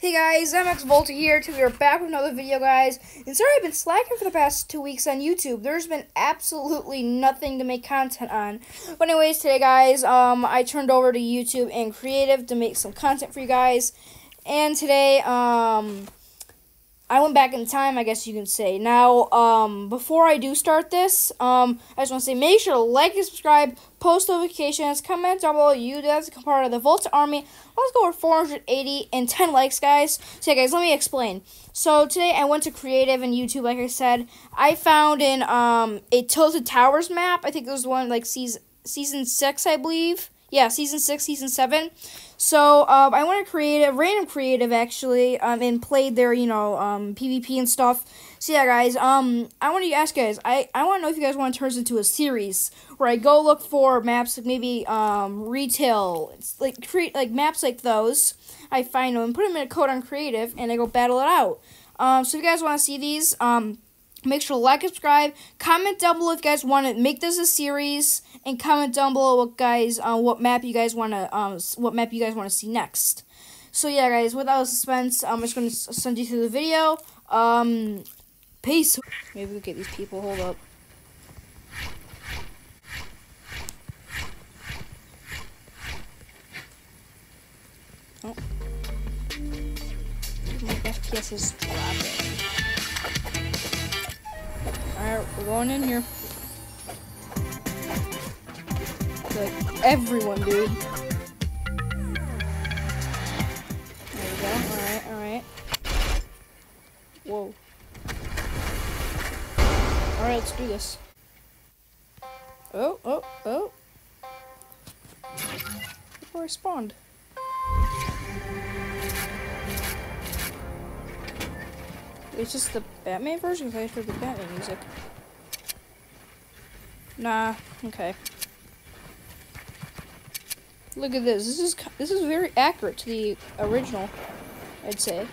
Hey guys, MX Volta here. Today we're back with another video, guys. And sorry I've been slacking for the past two weeks on YouTube. There's been absolutely nothing to make content on. But anyways, today, guys, um, I turned over to YouTube and Creative to make some content for you guys. And today, um, I went back in time, I guess you can say. Now, um, before I do start this, um, I just want to say make sure to like and subscribe, post notifications, comment down below. You guys become part of the Volta Army. Let's go over 480 and 10 likes, guys. So, yeah, guys, let me explain. So, today I went to Creative and YouTube, like I said. I found in um, a Tilted Towers map. I think it was one, like, season, season 6, I believe. Yeah, season 6, season 7. So um, I went to creative, random creative actually, um, and played their you know um, PvP and stuff. So yeah, guys, um, I want to ask guys, I I want to know if you guys want to turn this into a series where I go look for maps like maybe um retail, it's like create like maps like those. I find them and put them in a code on creative, and I go battle it out. Um, so if you guys want to see these, um Make sure to like, subscribe, comment down below if you guys want to make this a series, and comment down below what guys, uh, what map you guys want to, um, what map you guys want to see next. So yeah, guys, without suspense, I'm just gonna send you through the video. Um, peace. Maybe we'll get these people. Hold up. Oh. My FPS is dropping. Alright, we're going in here. Like, everyone, dude. There we go. Alright, alright. Whoa. Alright, let's do this. Oh, oh, oh. Before I spawned. It's just the Batman version because I heard the Batman music. Nah, okay. Look at this. This is this is very accurate to the original, I'd say.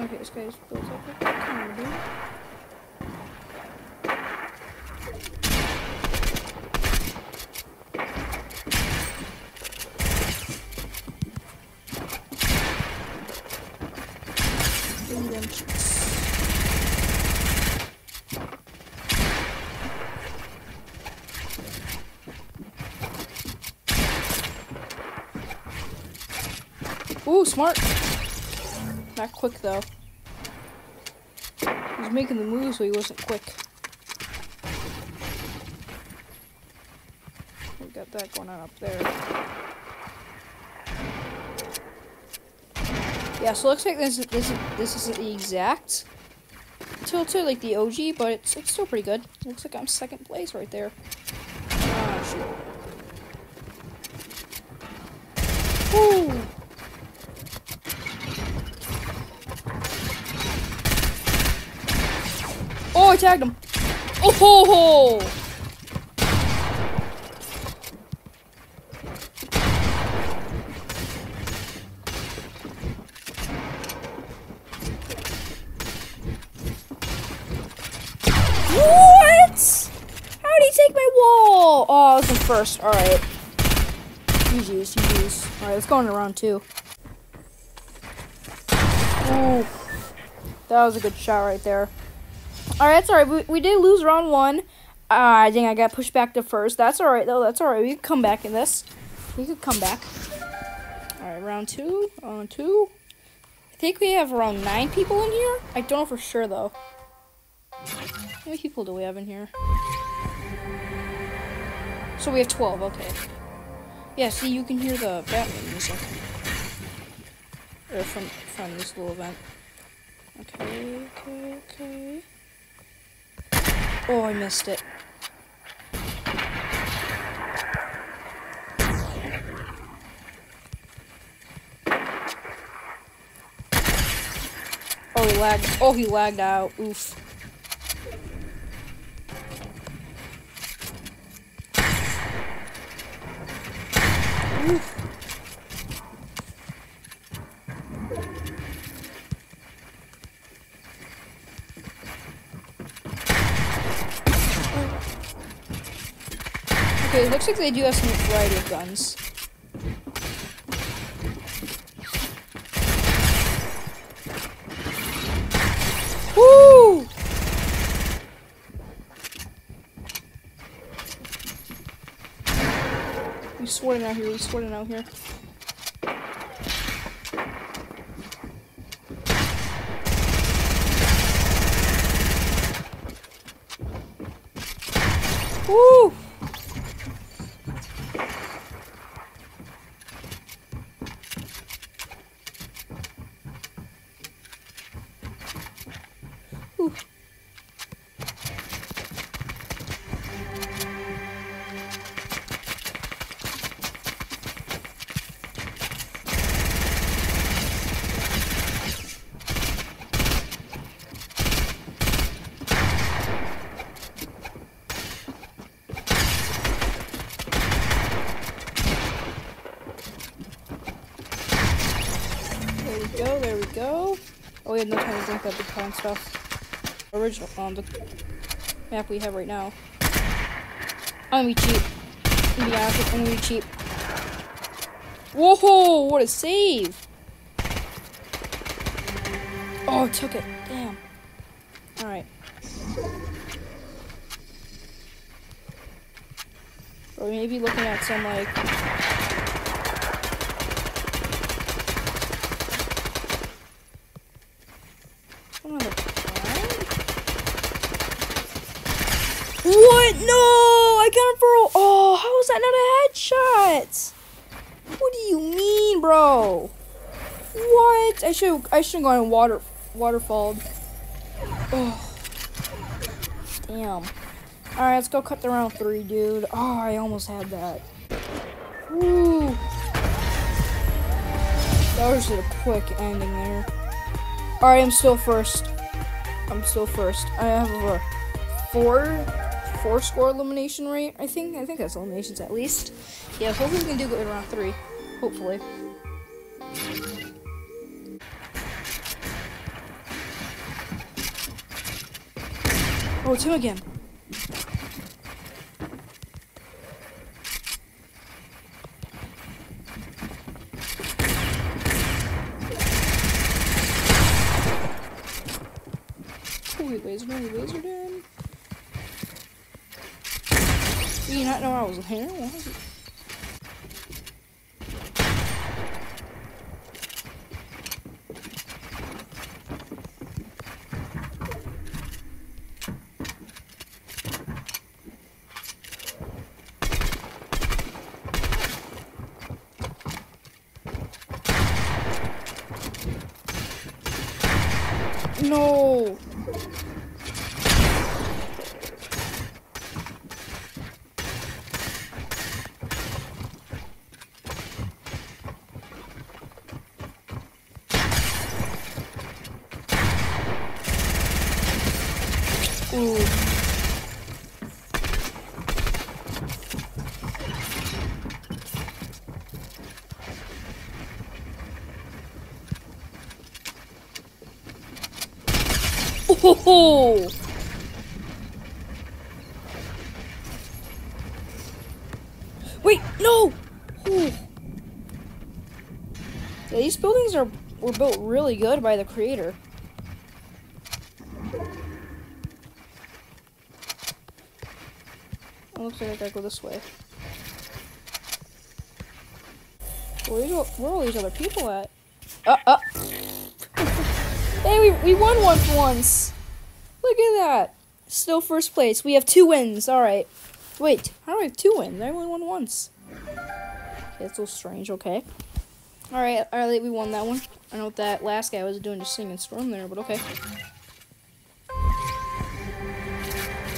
Okay, this guy's built up a camera, Ooh, smart. Not quick though. He was making the move, so he wasn't quick. We got that going on up there. Yeah, so it looks like this this this isn't the exact tilted like the OG, but it's it's still pretty good. Looks like I'm second place right there. Oh shoot. Ooh. Oh, I tagged him. Oh ho ho! What? How did he take my wall? Oh, I was in first. All right. GG's, GG's. All right, let's go into round two. Ooh, that was a good shot right there. Alright, that's alright. We, we did lose round one. Uh, I think I got pushed back to first. That's alright, though. That's alright. We could come back in this. We could come back. Alright, round two. Round two. I think we have around nine people in here. I don't know for sure, though. How many people do we have in here? So we have 12, okay. Yeah, see, you can hear the Batman music. Or from, from this little event. Okay, okay, okay. Oh, I missed it. Oh, he lagged. Oh, he lagged out. Oof. Oof. Okay, it looks like they do have some variety of guns. Woo! We sweating out here, we sweating out here. Woo! Whew. There we go. Oh, we have no time to drink that big pine stuff. Original, um, the map we have right now. I'm gonna be cheap. I'm I'm gonna be cheap. Whoa, what a save! Oh, it took it. Damn. Alright. Or maybe looking at some, like, Another climb? What? No! I got him for a. Oh, how is that not a headshot? What do you mean, bro? What? I should I should have gone and water waterfalled. Oh. Damn. Alright, let's go cut the round three, dude. Oh, I almost had that. Woo. That was just a quick ending there. Alright, I'm still first. I'm still first. I have a four four score elimination rate, I think. I think that's eliminations at least. Yeah, hopefully we can do good in round three. Hopefully. Oh, it's him again. Oh, we lasered him, we lasered him. You not know I was here? What was it? No. Ooh. Oh! Wait, no! Ooh. Yeah, these buildings are were built really good by the creator. Looks like I gotta go this way. Where, are- where are all these other people at? Uh, uh. hey, we, we won one for once. Look at that. Still first place. We have two wins. Alright. Wait, how do I have two wins? I only won once. Okay, that's a little strange. Okay. Alright, alright, we won that one. I know what that last guy was doing just singing Storm there, but okay.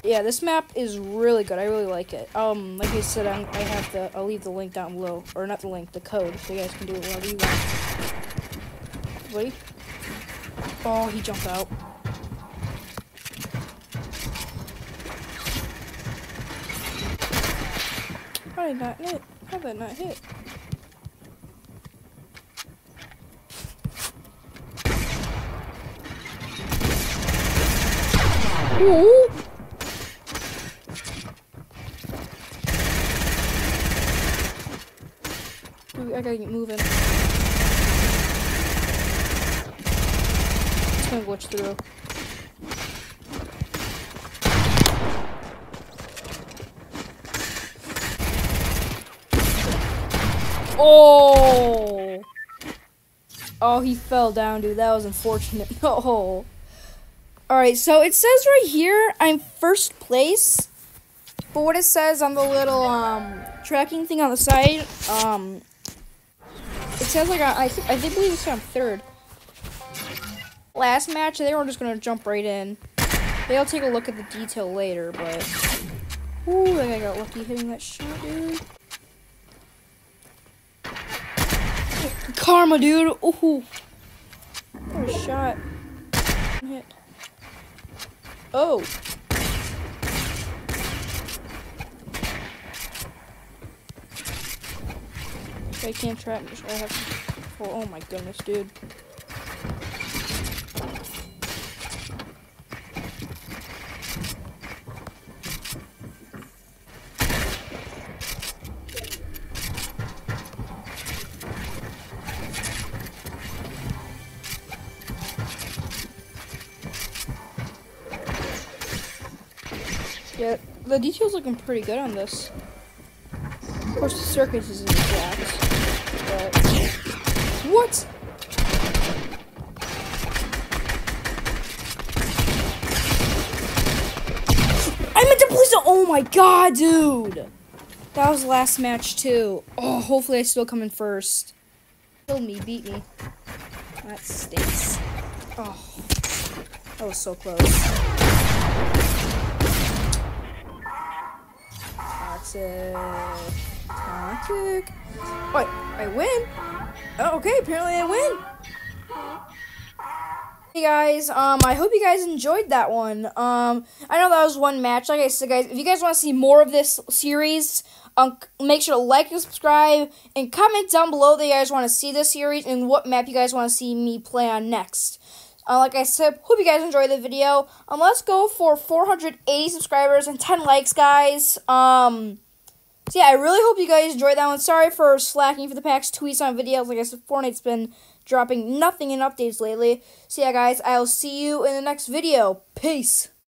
Yeah, this map is really good. I really like it. Um, like I said, I'm, I have the. I'll leave the link down below, or not the link, the code, so you guys can do it whenever you want. Wait. Oh, he jumped out. How did not hit? How did that not hit? Ooh. Dude, I gotta get moving. It's gonna glitch through. Oh! Oh, he fell down, dude. That was unfortunate. Oh. Alright, so it says right here I'm first place. But what it says on the little um, tracking thing on the side, um, says like I, I, I think believe it's I'm third. Last match, they were just gonna jump right in. They'll take a look at the detail later, but ooh, I got lucky hitting that shot, dude. Karma, dude. Ooh, what a shot. Hit. Oh. I can't trap. I have to. Oh, oh my goodness, dude. Yeah, the details looking pretty good on this. Of course, the circus isn't exact, but what? I meant to place it. Oh my god, dude! That was the last match too. Oh, hopefully I still come in first. Killed me, beat me. That stinks. Oh, that was so close. Toxic. Toxic. Wait, I win? Oh, okay, apparently I win. Hey guys, um, I hope you guys enjoyed that one. Um, I know that was one match. Like I said, guys, if you guys want to see more of this series, um, make sure to like and subscribe, and comment down below that you guys want to see this series and what map you guys want to see me play on next. Uh, like I said, hope you guys enjoyed the video. Um, let's go for 480 subscribers and 10 likes, guys. Um, so yeah, I really hope you guys enjoyed that one. Sorry for slacking for the past two weeks on videos. Like I said, Fortnite's been dropping nothing in updates lately. So yeah, guys, I'll see you in the next video. Peace.